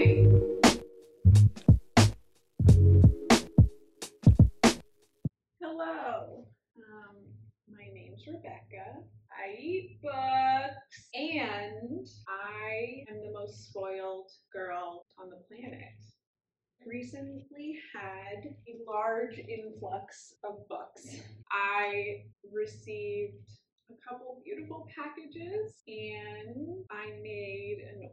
Hello. Um, my name's Rebecca. I eat books and I am the most spoiled girl on the planet. Recently had a large influx of books. I received a couple beautiful packages and I made an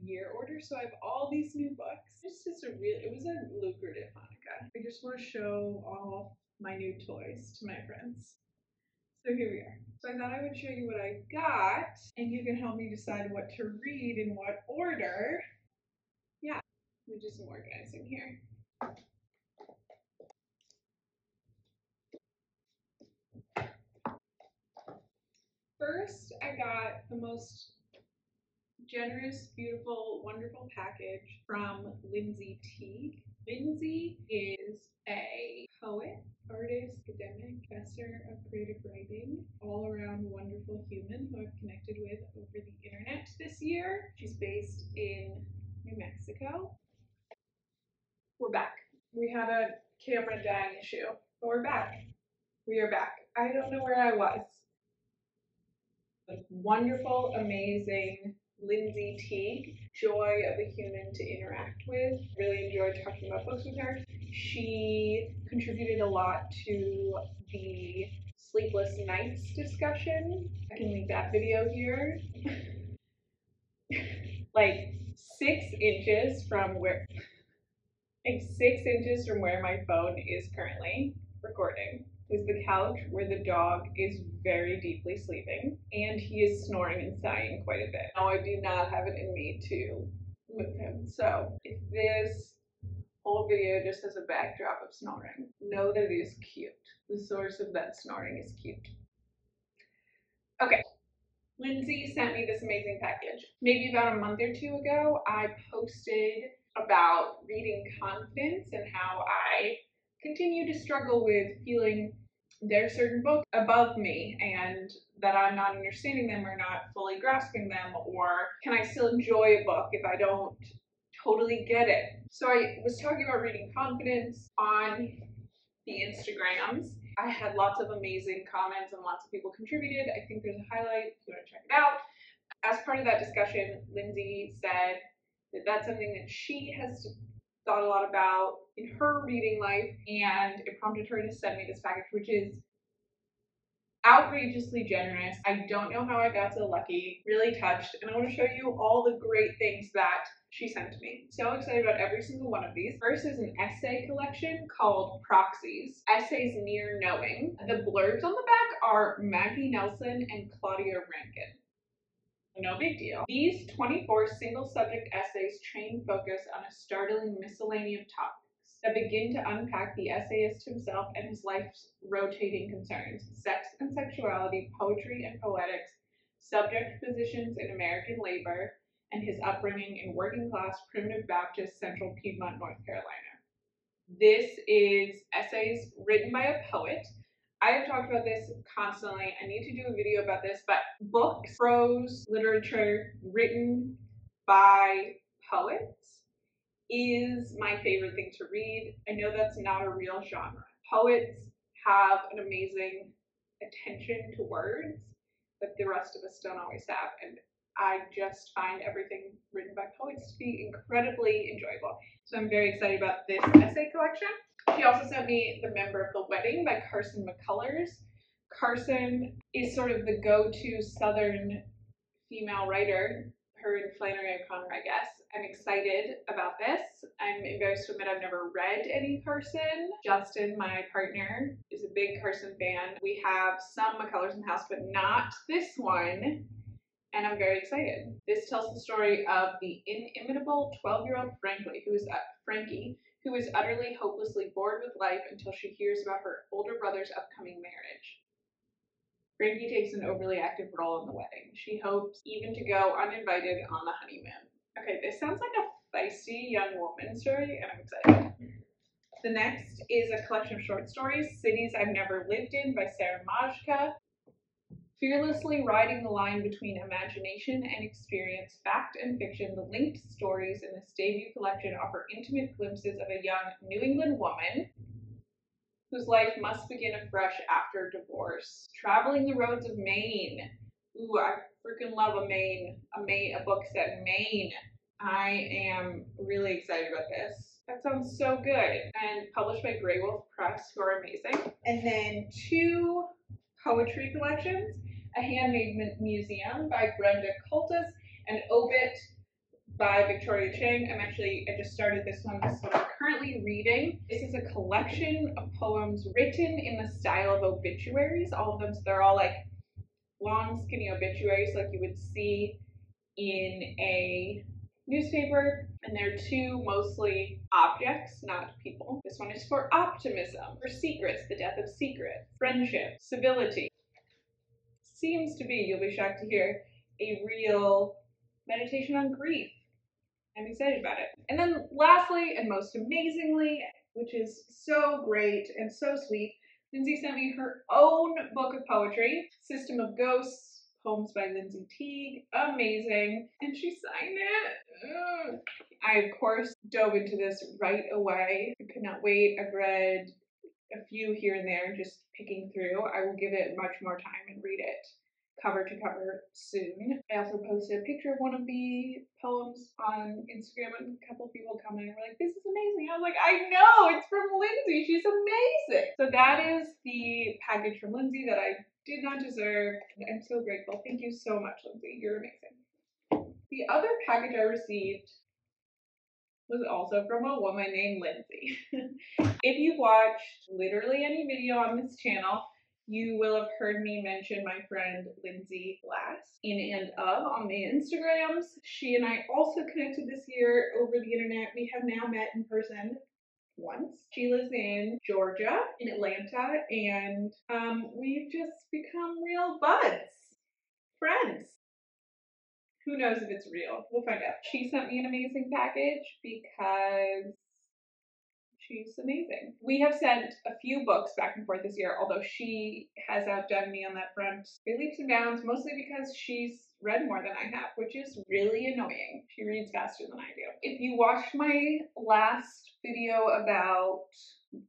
year order. So I have all these new books. It's just a real, it was a lucrative Hanukkah. I just want to show all my new toys to my friends. So here we are. So I thought I would show you what I got and you can help me decide what to read in what order. Yeah, me do some organizing here. First, I got the most generous, beautiful, wonderful package from Lindsay Tigue. Lindsay is a poet, artist, academic, professor of creative writing, all around wonderful human who I've connected with over the internet this year. She's based in New Mexico. We're back. We had a camera dying issue, but we're back. We are back. I don't know where I was wonderful, amazing Lindsay Tigue, joy of a human to interact with. Really enjoyed talking about books with her. She contributed a lot to the Sleepless Nights discussion. I can link that video here. like six inches from where, like six inches from where my phone is currently recording is the couch where the dog is very deeply sleeping and he is snoring and sighing quite a bit. Now I do not have it in me to move him. So if this whole video just has a backdrop of snoring, know that it is cute. The source of that snoring is cute. Okay. Lindsay sent me this amazing package. Maybe about a month or two ago, I posted about reading confidence and how I continue to struggle with feeling there are certain books above me and that I'm not understanding them or not fully grasping them, or can I still enjoy a book if I don't totally get it? So I was talking about reading confidence on the Instagrams. I had lots of amazing comments and lots of people contributed. I think there's a highlight if you want to check it out. As part of that discussion, Lindsay said that that's something that she has thought a lot about in her reading life, and it prompted her to send me this package, which is outrageously generous. I don't know how I got so lucky, really touched, and I want to show you all the great things that she sent me. So excited about every single one of these. First is an essay collection called Proxies, Essays Near Knowing. The blurbs on the back are Maggie Nelson and Claudia Rankine. No big deal. These 24 single subject essays train focus on a startling miscellany of topics that begin to unpack the essayist himself and his life's rotating concerns sex and sexuality, poetry and poetics, subject positions in American labor, and his upbringing in working class primitive Baptist central Piedmont, North Carolina. This is essays written by a poet I have talked about this constantly. I need to do a video about this, but books, prose, literature written by poets is my favorite thing to read. I know that's not a real genre. Poets have an amazing attention to words that the rest of us don't always have. And I just find everything written by poets to be incredibly enjoyable. So I'm very excited about this essay collection. She also sent me The Member of the Wedding by Carson McCullers. Carson is sort of the go-to Southern female writer, her and Flannery O'Connor, I guess. I'm excited about this. I'm embarrassed to admit I've never read any Carson. Justin, my partner, is a big Carson fan. We have some McCullers in the house, but not this one. And I'm very excited. This tells the story of the inimitable 12-year-old Frankie, who is uh, Frankie, who is utterly hopelessly bored with life until she hears about her older brother's upcoming marriage. Frankie takes an overly active role in the wedding. She hopes even to go uninvited on the honeymoon. Okay, this sounds like a feisty young woman story, and I'm excited. The next is a collection of short stories, Cities I've Never Lived In by Sara Majka. Fearlessly riding the line between imagination and experience, fact and fiction, the linked stories in this debut collection offer intimate glimpses of a young New England woman whose life must begin afresh after divorce. Traveling the roads of Maine. Ooh, I freaking love a Maine, a Maine, a book set in Maine. I am really excited about this. That sounds so good. And published by Graywolf Press, who are amazing. And then two poetry collections A Handmade Museum by Brenda Coultas, and Obit by Victoria Chang. I'm actually, I just started this one. This is what I'm currently reading. This is a collection of poems written in the style of obituaries. All of them, so they're all like long, skinny obituaries like you would see in a newspaper. And they're two mostly objects, not people. This one is for optimism, for secrets, the death of secret, friendship, civility. Seems to be, you'll be shocked to hear, a real meditation on grief I'm excited about it. And then lastly, and most amazingly, which is so great and so sweet, Lindsay sent me her own book of poetry, System of Ghosts, poems by Lindsay Tigue. Amazing. And she signed it. Ugh. I, of course, dove into this right away. I could not wait. I've read a few here and there, just picking through. I will give it much more time and read it cover to cover soon. I also posted a picture of one of the poems on Instagram and a couple people commented and were like, this is amazing. I was like, I know, it's from Lindsay. She's amazing. So that is the package from Lindsay that I did not deserve. I'm so grateful. Thank you so much, Lindsay. You're amazing. The other package I received was also from a woman named Lindsay. if you've watched literally any video on this channel, you will have heard me mention my friend Lindsay Glass in and of on the Instagrams. She and I also connected this year over the internet. We have now met in person once. She lives in Georgia, in Atlanta, and um, we've just become real buds, friends. Who knows if it's real? We'll find out. She sent me an amazing package because She's amazing. We have sent a few books back and forth this year, although she has outdone me on that front by leaps and bounds, mostly because she's read more than I have, which is really annoying. She reads faster than I do. If you watched my last video about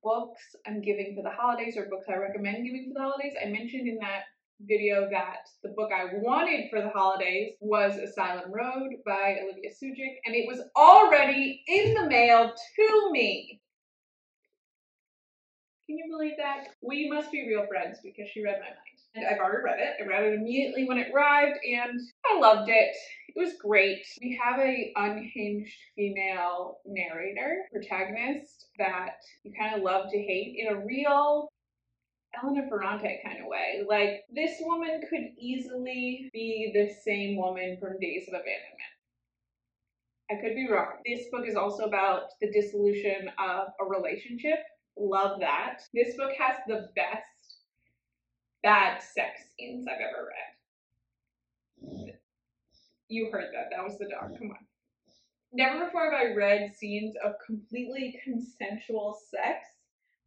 books I'm giving for the holidays or books I recommend giving for the holidays, I mentioned in that video that the book I wanted for the holidays was Asylum Road by Olivia Sudjic, and it was already in the mail to me. Can you believe that? We must be real friends because she read my mind. And I've already read it. I read it immediately when it arrived and I loved it. It was great. We have a unhinged female narrator, protagonist that you kind of love to hate in a real Elena Ferrante kind of way. Like, this woman could easily be the same woman from Days of Abandonment. I could be wrong. This book is also about the dissolution of a relationship Love that. This book has the best bad sex scenes I've ever read. You heard that. That was the dog. Come on. Never before have I read scenes of completely consensual sex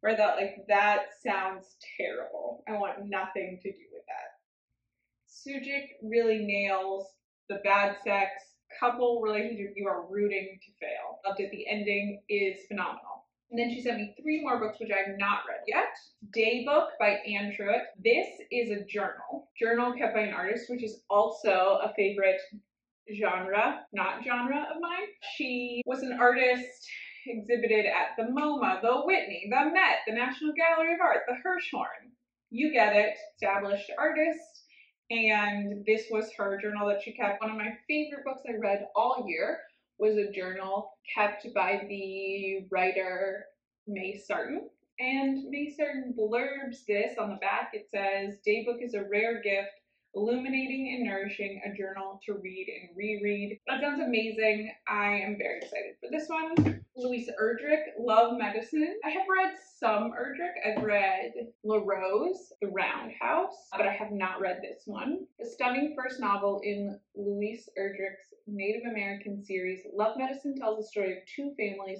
where that like that sounds terrible. I want nothing to do with that. Sudjic really nails the bad sex couple relationship you are rooting to fail. Loved it. The ending is phenomenal. And then she sent me three more books, which I have not read yet. Daybook by Anne Truitt. This is a journal. Journal kept by an artist, which is also a favorite genre, not genre of mine. She was an artist exhibited at the MoMA, the Whitney, the Met, the National Gallery of Art, the Hirshhorn. You get it, established artist. And this was her journal that she kept. One of my favorite books I read all year was a journal kept by the writer May Sarton. And May Sarton blurbs this on the back. It says, Daybook is a rare gift, illuminating and nourishing, a journal to read and reread. That sounds amazing. I am very excited for this one. Louise Erdrich, Love Medicine. I have read some Erdrich. I've read La Rose, The Roundhouse, but I have not read this one. The stunning first novel in Louise Erdrich's Native American series, Love Medicine tells the story of two families,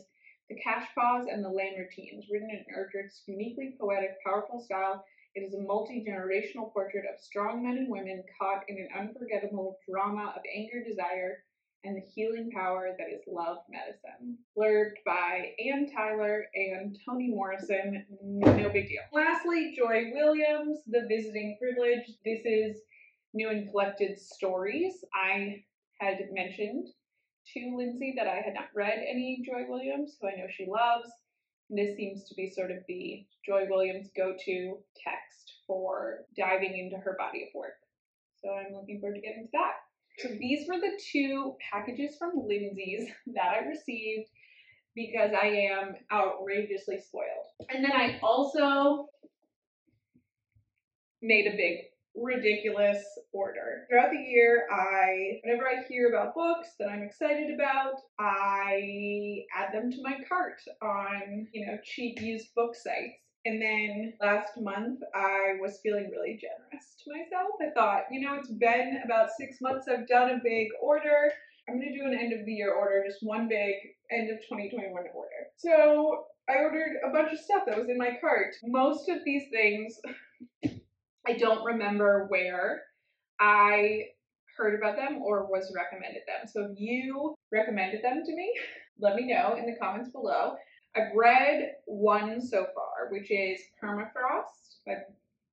the Kashpaws and the Lamartines, written in Erdrich's uniquely poetic, powerful style. It is a multi generational portrait of strong men and women caught in an unforgettable drama of anger, desire, and the healing power that is love medicine. Blurbed by Anne Tyler and Toni Morrison. No big deal. Lastly, Joy Williams, The Visiting Privilege. This is new and collected stories. I had mentioned to Lindsay that I had not read any Joy Williams, who I know she loves. This seems to be sort of the Joy Williams go to text for diving into her body of work. So I'm looking forward to getting to that. So these were the two packages from Lindsay's that I received because I am outrageously spoiled. And then I also made a big ridiculous order. Throughout the year, I, whenever I hear about books that I'm excited about, I add them to my cart on, you know, cheap used book sites. And then last month, I was feeling really generous to myself. I thought, you know, it's been about six months I've done a big order. I'm going to do an end of the year order, just one big end of 2021 order. So I ordered a bunch of stuff that was in my cart. Most of these things I don't remember where I heard about them or was recommended them. So if you recommended them to me, let me know in the comments below. I've read one so far, which is Permafrost by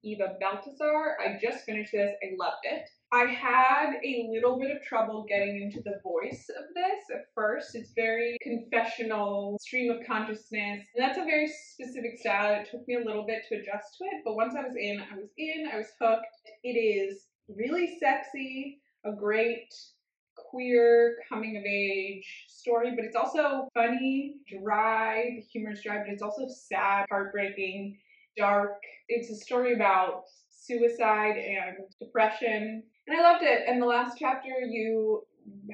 Eva Baltasar. I just finished this. I loved it. I had a little bit of trouble getting into the voice of this at first. It's very confessional, stream of consciousness. And that's a very specific style. It took me a little bit to adjust to it, but once I was in, I was in, I was hooked. It is really sexy, a great queer coming of age story, but it's also funny, dry, the humor is dry, but it's also sad, heartbreaking, dark. It's a story about suicide and depression. And I loved it. And the last chapter you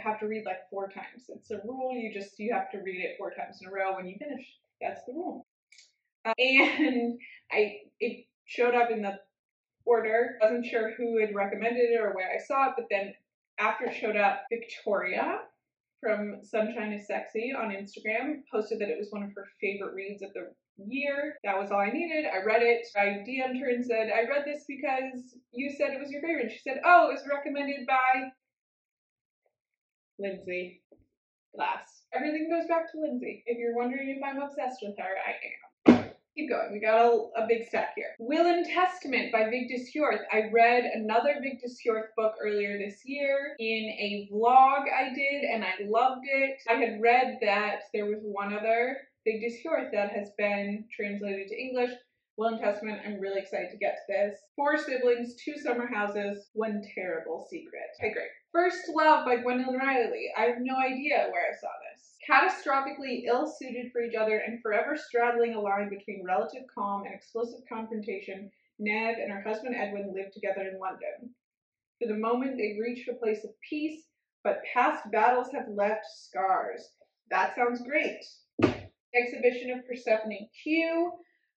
have to read like four times. It's a rule. You just you have to read it four times in a row when you finish. That's the rule. Uh, and I it showed up in the order. Wasn't sure who had recommended it or where I saw it, but then after it showed up, Victoria from Sunshine is Sexy on Instagram posted that it was one of her favorite reads of the year. That was all I needed. I read it. I DM'd her and said, I read this because you said it was your favorite. She said, Oh, it was recommended by Lindsay Glass. Everything goes back to Lindsay. If you're wondering if I'm obsessed with her, I am. Keep going. We got a, a big stack here. Will and Testament by Vigdis Hjorth. I read another Vigdis Hjorth book earlier this year in a vlog I did, and I loved it. I had read that there was one other Vigdis Hjorth that has been translated to English. Will and Testament, I'm really excited to get to this. Four siblings, two summer houses, one terrible secret. Okay, great. First Love by Gwendoline Riley. I have no idea where I saw this. Catastrophically ill suited for each other and forever straddling a line between relative calm and explosive confrontation, Nev and her husband Edwin live together in London. For the moment, they've reached a place of peace, but past battles have left scars. That sounds great. Exhibition of Persephone Q.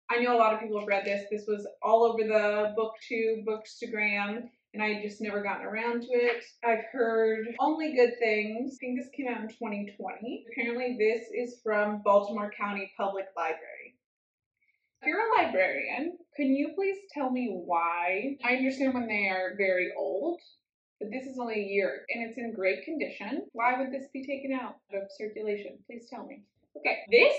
I know a lot of people have read this. This was all over the booktube, bookstagram, and I just never gotten around to it. I've heard only good things. I think this came out in 2020. Apparently this is from Baltimore County Public Library. If you're a librarian, can you please tell me why? I understand when they are very old, but this is only a year and it's in great condition. Why would this be taken out of circulation? Please tell me. Okay, this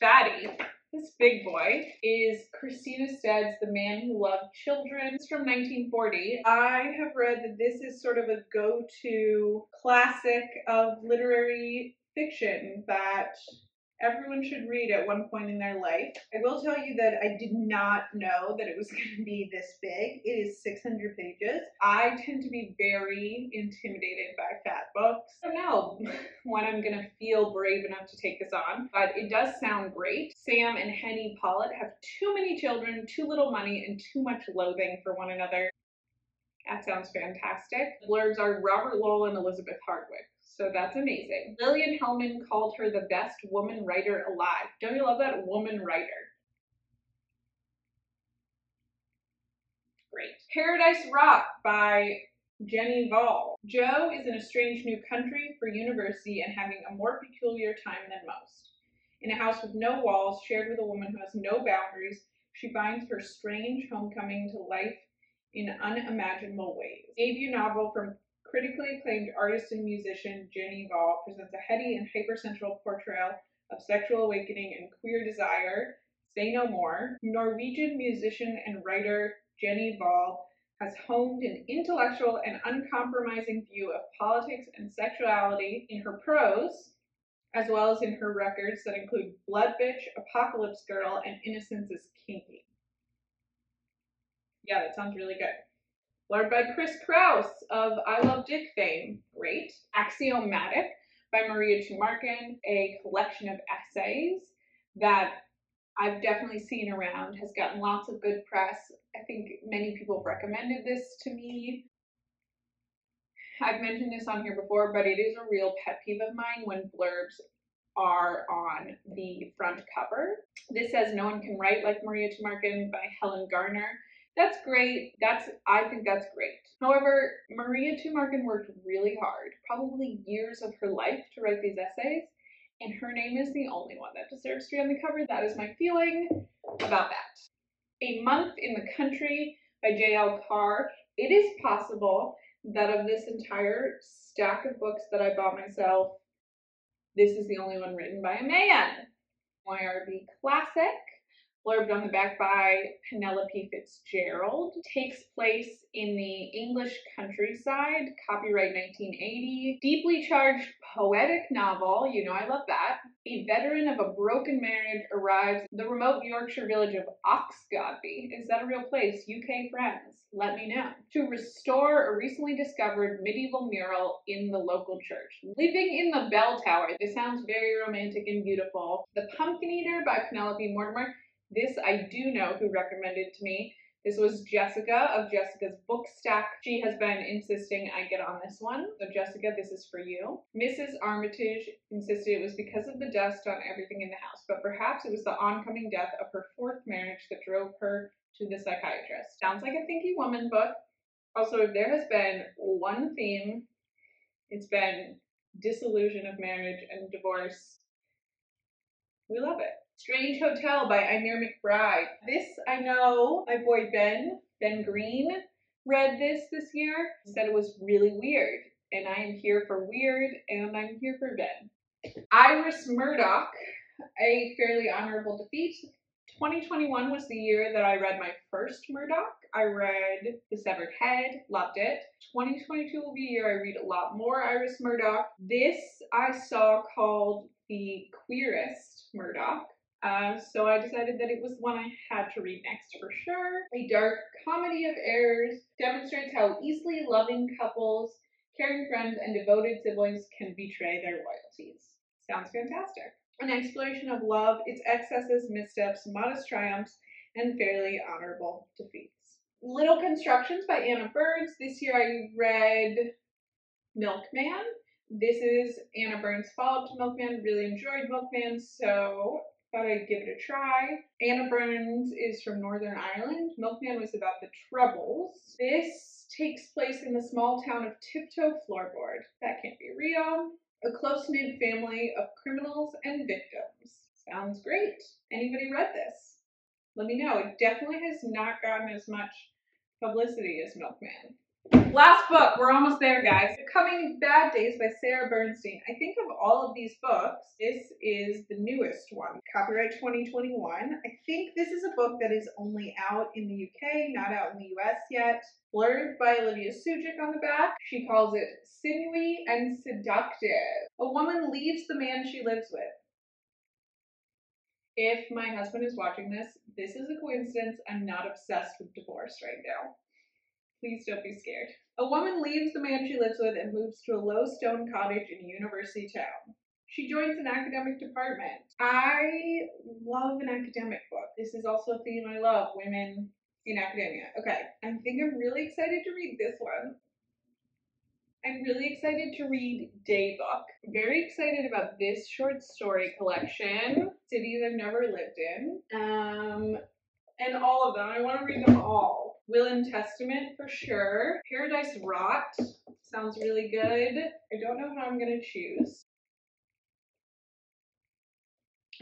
fatty, this big boy, is Christina Stead's The Man Who Loved Children. It's from 1940. I have read that this is sort of a go-to classic of literary fiction that everyone should read at one point in their life. I will tell you that I did not know that it was going to be this big. It is 600 pages. I tend to be very intimidated by fat books. I don't know when I'm going to feel brave enough to take this on, but it does sound great. Sam and Henny Pollitt have too many children, too little money, and too much loathing for one another. That sounds fantastic. The blurbs are Robert Lowell and Elizabeth Hardwick. So that's amazing. Lillian Hellman called her the best woman writer alive. Don't you love that? Woman writer. Great. Paradise Rot by Jenny Hval. Joe is in a strange new country for university and having a more peculiar time than most. In a house with no walls, shared with a woman who has no boundaries, she finds her strange homecoming to life in unimaginable ways. Debut novel from critically acclaimed artist and musician Jenny Hval presents a heady and hypersensual portrayal of sexual awakening and queer desire. Say no more. Norwegian musician and writer Jenny Hval has honed an intellectual and uncompromising view of politics and sexuality in her prose, as well as in her records that include Blood Bitch, Apocalypse Girl, and Innocence is Kinky. Yeah, that sounds really good. Blurred by Chris Kraus of I Love Dick fame. Great. Axiomatic by Maria Tumarkin, a collection of essays that I've definitely seen around, has gotten lots of good press. I think many people recommended this to me. I've mentioned this on here before, but it is a real pet peeve of mine when blurbs are on the front cover. This says No One Can Write Like Maria Tumarkin by Helen Garner. That's great. That's I think that's great. However, Maria Tumarkin worked really hard, probably years of her life to write these essays, and her name is the only one that deserves to be on the cover. That is my feeling about that. A Month in the Country by J.L. Carr. It is possible that of this entire stack of books that I bought myself, this is the only one written by a man. YRB Classic blurbed on the back by Penelope Fitzgerald. Takes place in the English countryside, copyright 1980. Deeply charged poetic novel, you know I love that. A veteran of a broken marriage arrives the remote Yorkshire village of Oxgodby. Is that a real place? UK friends, let me know. To restore a recently discovered medieval mural in the local church. Living in the bell tower. This sounds very romantic and beautiful. The Pumpkin Eater by Penelope Mortimer. This I do know who recommended to me. This was Jessica of Jessica's Book Stack. She has been insisting I get on this one. So Jessica, this is for you. Mrs. Armitage insisted it was because of the dust on everything in the house, but perhaps it was the oncoming death of her fourth marriage that drove her to the psychiatrist. Sounds like a thinky woman book. Also, if there has been one theme, it's been disillusion of marriage and divorce. We love it. Strange Hotel by Eimear McBride. This I know my boy Ben, Ben Green, read this this year. Said it was really weird. And I am here for weird and I'm here for Ben. Iris Murdoch, a fairly honorable defeat. 2021 was the year that I read my first Murdoch. I read The Severed Head, loved it. 2022 will be a year I read a lot more Iris Murdoch. This I saw called The Queerest Murdoch. Uh, so I decided that it was one I had to read next for sure. A dark comedy of errors demonstrates how easily loving couples, caring friends, and devoted siblings can betray their loyalties. Sounds fantastic. An exploration of love, its excesses, missteps, modest triumphs, and fairly honorable defeats. Little Constructions by Anna Burns. This year I read Milkman. This is Anna Burns' follow up to Milkman. Really enjoyed Milkman, so Thought I'd give it a try. Anna Burns is from Northern Ireland. Milkman was about the Troubles. This takes place in the small town of Tiptoe Floorboard. That can't be real. A close knit family of criminals and victims. Sounds great. Anybody read this? Let me know. It definitely has not gotten as much publicity as Milkman. Last book, we're almost there, guys. Coming Bad Days by Sarah Bernstein. I think of all of these books, this is the newest one, copyright 2021. I think this is a book that is only out in the UK, not out in the US yet. Blurred by Olivia Sudjic on the back. She calls it sinewy and seductive. A woman leaves the man she lives with. If my husband is watching this, this is a coincidence. I'm not obsessed with divorce right now. Please don't be scared. A woman leaves the man she lives with and moves to a low stone cottage in a university town. She joins an academic department. I love an academic book. This is also a theme I love women in academia. Okay, I think I'm really excited to read this one. I'm really excited to read Daybook. Very excited about this short story collection, Cities I've Never Lived in, um, and all of them. I want to read them all. Will and Testament for sure. Paradise Rot sounds really good. I don't know how I'm going to choose.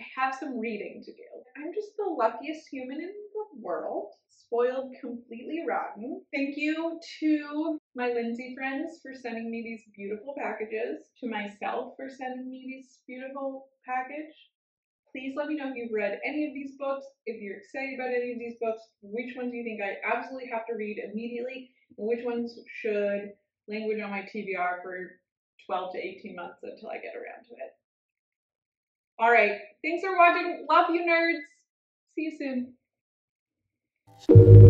I have some reading to do. I'm just the luckiest human in the World, Spoiled Completely Rotten. Thank you to my Lindsay friends for sending me these beautiful packages, to myself for sending me this beautiful package. Please let me know if you've read any of these books, if you're excited about any of these books, which ones do you think I absolutely have to read immediately, and which ones should language on my TBR for 12 to 18 months until I get around to it. All right. Thanks for watching. Love you, nerds. See you soon.